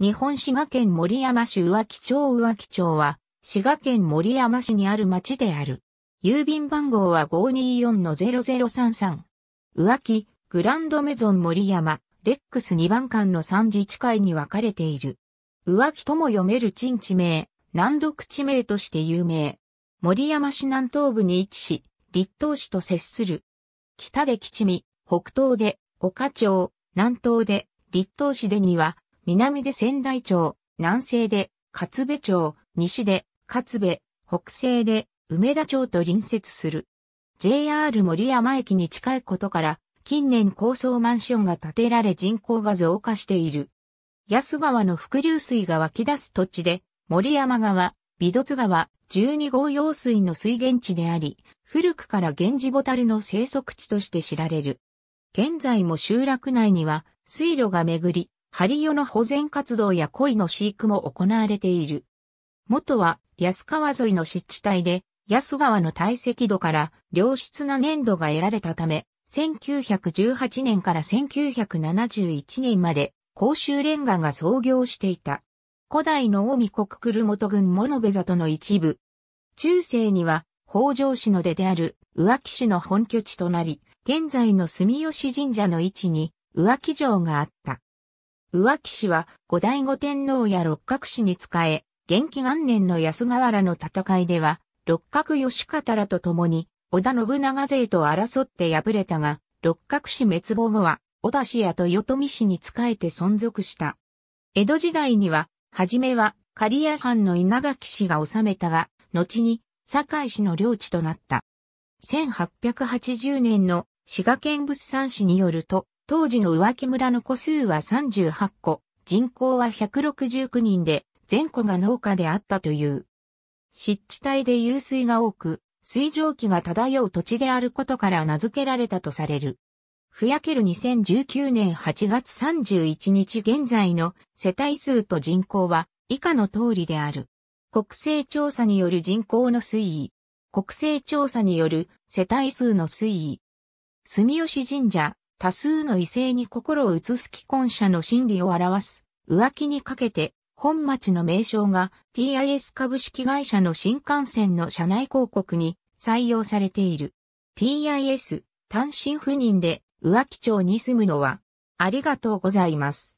日本滋賀県森山市宇脇町宇脇町は、滋賀県森山市にある町である。郵便番号は524-0033。宇脇、グランドメゾン森山、レックス2番間の3自治会に分かれている。宇脇とも読める鎮地名、難読地名として有名。森山市南東部に位置し、立東市と接する。北で吉見、北東で岡町、南東で立東市でには、南で仙台町、南西で勝部町、西で勝部、北西で梅田町と隣接する。JR 森山駅に近いことから、近年高層マンションが建てられ人口が増加している。安川の伏流水が湧き出す土地で、森山川、美戸津川、12号用水の水源地であり、古くから源氏ボタルの生息地として知られる。現在も集落内には水路が巡り、針魚の保全活動や鯉の飼育も行われている。元は安川沿いの湿地帯で、安川の堆積度から良質な粘土が得られたため、1918年から1971年まで甲州レンガが創業していた。古代の近江国久留元郡物部里の一部。中世には北条氏の出である宇脇市の本拠地となり、現在の住吉神社の位置に宇脇城があった。宇脇氏は五代五天皇や六角氏に仕え、元気元年の安河原の戦いでは、六角義方らと共に織田信長勢と争って敗れたが、六角氏滅亡後は、織田氏や豊臣氏に仕えて存続した。江戸時代には、はじめは、刈谷藩の稲垣氏が治めたが、後に、堺市の領地となった。1880年の滋賀県物産誌によると、当時の浮気村の戸数は38戸、人口は169人で、全戸が農家であったという。湿地帯で湧水が多く、水蒸気が漂う土地であることから名付けられたとされる。ふやける2019年8月31日現在の世帯数と人口は以下の通りである。国勢調査による人口の推移。国勢調査による世帯数の推移。住吉神社、多数の異性に心を移す既婚者の心理を表す。浮気にかけて、本町の名称が TIS 株式会社の新幹線の社内広告に採用されている。TIS、単身赴任で浮気町に住むのは、ありがとうございます。